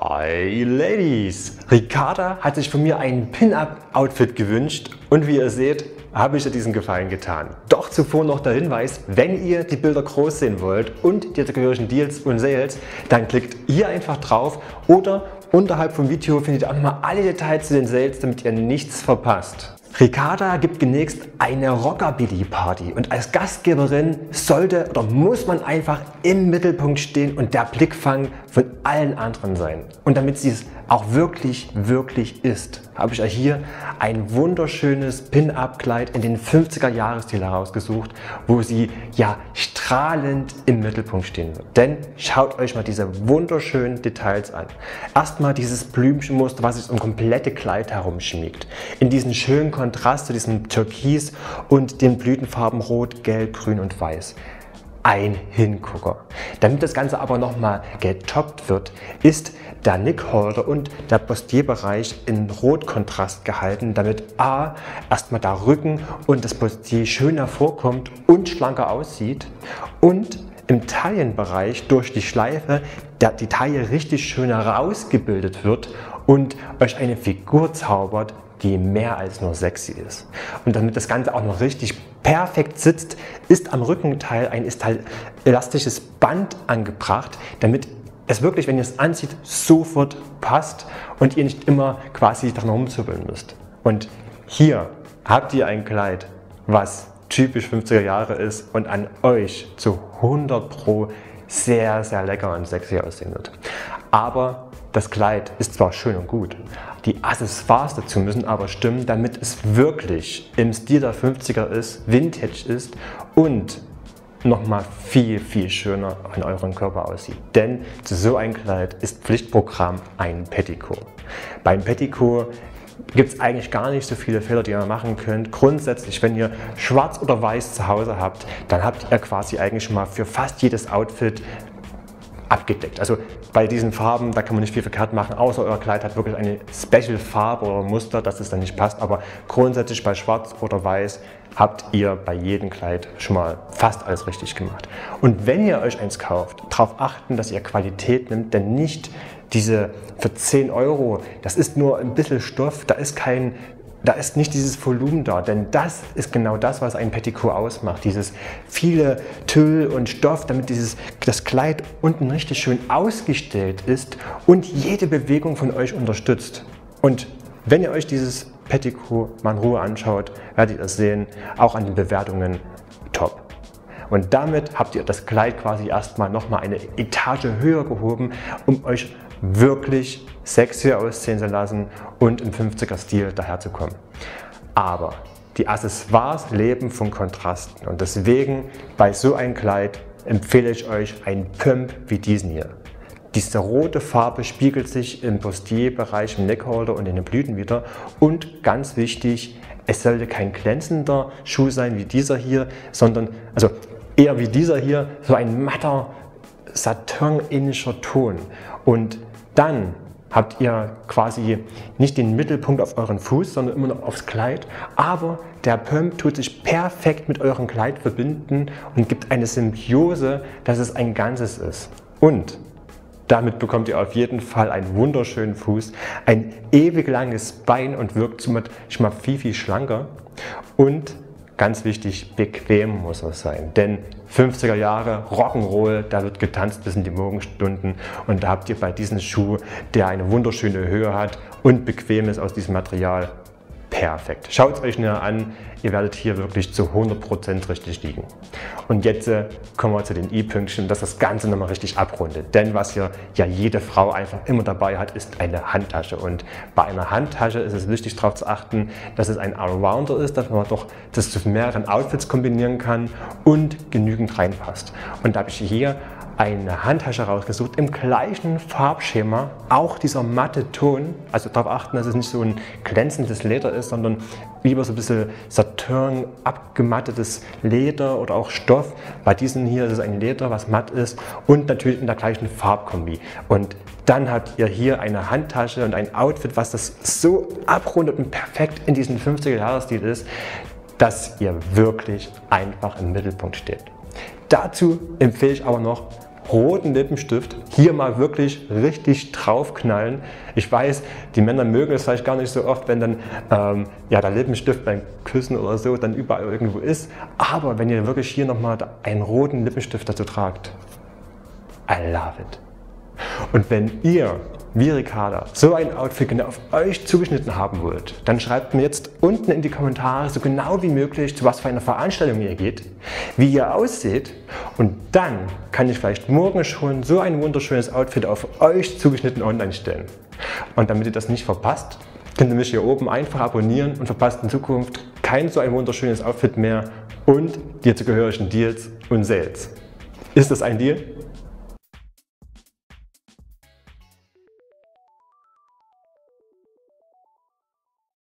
Hi Ladies! Ricarda hat sich von mir ein Pin-Up-Outfit gewünscht und wie ihr seht, habe ich ihr diesen Gefallen getan. Doch zuvor noch der Hinweis, wenn ihr die Bilder groß sehen wollt und die dazugehörigen Deals und Sales, dann klickt hier einfach drauf oder unterhalb vom Video findet ihr auch nochmal alle Details zu den Sales, damit ihr nichts verpasst. Ricarda gibt demnächst eine Rockabilly-Party und als Gastgeberin sollte oder muss man einfach im Mittelpunkt stehen und der Blickfang von allen anderen sein. Und damit sie es auch wirklich, wirklich ist, habe ich euch hier ein wunderschönes Pin-Up-Kleid in den 50er Jahresstil herausgesucht, wo sie ja strahlend im Mittelpunkt stehen wird. Denn schaut euch mal diese wunderschönen Details an. Erstmal dieses Blümchenmuster, was sich um komplette Kleid herumschmiegt. In diesen schönen Kontrast zu diesem Türkis und den Blütenfarben Rot, Gelb, Grün und Weiß ein Hingucker. Damit das Ganze aber nochmal getoppt wird, ist der Nickholder und der Postierbereich in Rotkontrast gehalten, damit A erstmal der Rücken und das Postier schön hervorkommt und schlanker aussieht und im Taillenbereich durch die Schleife der, die Taille richtig schön herausgebildet wird und euch eine Figur zaubert, die mehr als nur sexy ist. Und damit das Ganze auch noch richtig perfekt sitzt, ist am Rückenteil ein elastisches Band angebracht, damit es wirklich, wenn ihr es anzieht, sofort passt und ihr nicht immer quasi daran rumzuppeln müsst. Und hier habt ihr ein Kleid, was typisch 50er Jahre ist und an euch zu 100 Pro sehr, sehr lecker und sexy aussehen wird. Aber das Kleid ist zwar schön und gut, die Accessoires dazu müssen aber stimmen, damit es wirklich im Stil der 50er ist, Vintage ist und nochmal viel, viel schöner an euren Körper aussieht. Denn zu so einem Kleid ist Pflichtprogramm ein Petticoat. Beim Petticoat gibt es eigentlich gar nicht so viele Fehler, die ihr machen könnt. Grundsätzlich, wenn ihr schwarz oder weiß zu Hause habt, dann habt ihr quasi eigentlich schon mal für fast jedes Outfit abgedeckt. Also bei diesen Farben, da kann man nicht viel verkehrt machen, außer euer Kleid hat wirklich eine Special Farbe oder Muster, dass es dann nicht passt. Aber grundsätzlich bei Schwarz oder Weiß habt ihr bei jedem Kleid schon mal fast alles richtig gemacht. Und wenn ihr euch eins kauft, darauf achten, dass ihr Qualität nimmt, denn nicht diese für 10 Euro, das ist nur ein bisschen Stoff, da ist kein da ist nicht dieses Volumen da, denn das ist genau das, was ein Petticoat ausmacht. Dieses viele Tüll und Stoff, damit dieses, das Kleid unten richtig schön ausgestellt ist und jede Bewegung von euch unterstützt. Und wenn ihr euch dieses Petticoat mal in Ruhe anschaut, werdet ihr es sehen, auch an den Bewertungen top. Und damit habt ihr das Kleid quasi erstmal nochmal eine Etage höher gehoben, um euch wirklich sexy aussehen zu lassen und im 50er Stil daherzukommen. Aber die Accessoires leben von Kontrasten und deswegen bei so einem Kleid empfehle ich euch ein Pump wie diesen hier. Diese rote Farbe spiegelt sich im Postierbereich, im Neckholder und in den Blüten wieder und ganz wichtig, es sollte kein glänzender Schuh sein wie dieser hier, sondern also eher wie dieser hier, so ein matter Saturn-ähnlicher Ton. Und dann habt ihr quasi nicht den Mittelpunkt auf euren Fuß, sondern immer noch aufs Kleid. Aber der Pump tut sich perfekt mit eurem Kleid verbinden und gibt eine Symbiose, dass es ein Ganzes ist. Und damit bekommt ihr auf jeden Fall einen wunderschönen Fuß, ein ewig langes Bein und wirkt somit schon mal viel, viel schlanker. Und Ganz wichtig, bequem muss es sein. Denn 50er Jahre Rock'n'Roll, da wird getanzt bis in die Morgenstunden und da habt ihr bei diesem Schuh, der eine wunderschöne Höhe hat und bequem ist aus diesem Material, perfekt. Schaut es euch näher an, ihr werdet hier wirklich zu 100% richtig liegen. Und jetzt äh, kommen wir zu den i-Pünktchen, dass das Ganze nochmal richtig abrundet. Denn was hier ja jede Frau einfach immer dabei hat, ist eine Handtasche. Und bei einer Handtasche ist es wichtig darauf zu achten, dass es ein Allrounder ist, dass man doch das zu mehreren Outfits kombinieren kann und genügend reinpasst. Und da habe ich hier eine Handtasche rausgesucht im gleichen Farbschema, auch dieser matte Ton. Also darauf achten, dass es nicht so ein glänzendes Leder ist, sondern lieber so ein bisschen Saturn abgemattetes Leder oder auch Stoff. Bei diesem hier ist es ein Leder, was matt ist und natürlich in der gleichen Farbkombi. Und dann habt ihr hier eine Handtasche und ein Outfit, was das so abrundet und perfekt in diesem 50er-Jahres-Stil ist, dass ihr wirklich einfach im Mittelpunkt steht. Dazu empfehle ich aber noch roten Lippenstift hier mal wirklich richtig draufknallen. Ich weiß, die Männer mögen es vielleicht gar nicht so oft, wenn dann ähm, ja, der Lippenstift beim Küssen oder so dann überall irgendwo ist. Aber wenn ihr wirklich hier nochmal einen roten Lippenstift dazu tragt, I love it. Und wenn ihr wie Ricarda so ein Outfit genau auf euch zugeschnitten haben wollt, dann schreibt mir jetzt unten in die Kommentare so genau wie möglich, zu was für einer Veranstaltung ihr geht, wie ihr aussieht und dann kann ich vielleicht morgen schon so ein wunderschönes Outfit auf euch zugeschnitten online stellen. Und damit ihr das nicht verpasst, könnt ihr mich hier oben einfach abonnieren und verpasst in Zukunft kein so ein wunderschönes Outfit mehr und die zugehörigen Deals und Sales. Ist das ein Deal?